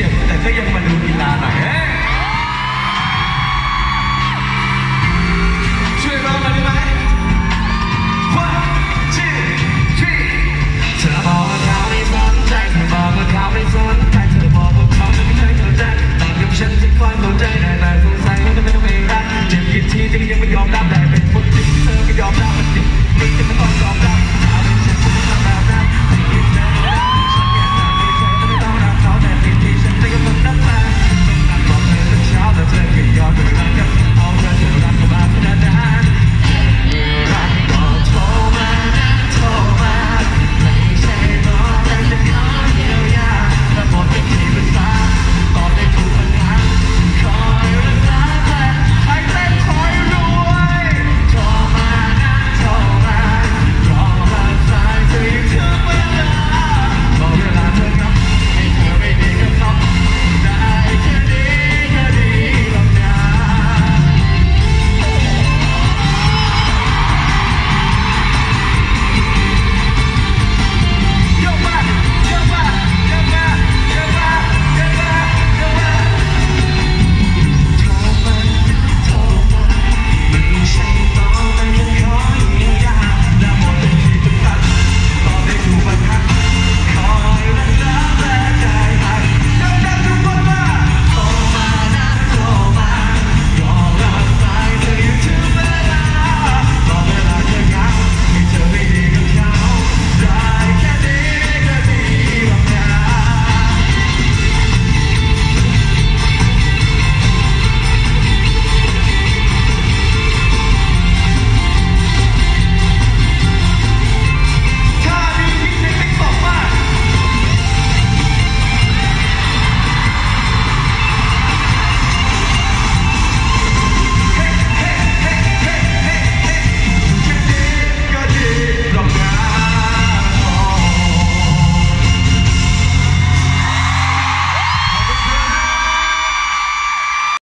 จ็บแต่ก็ยังมาดูกีฬาหน่อย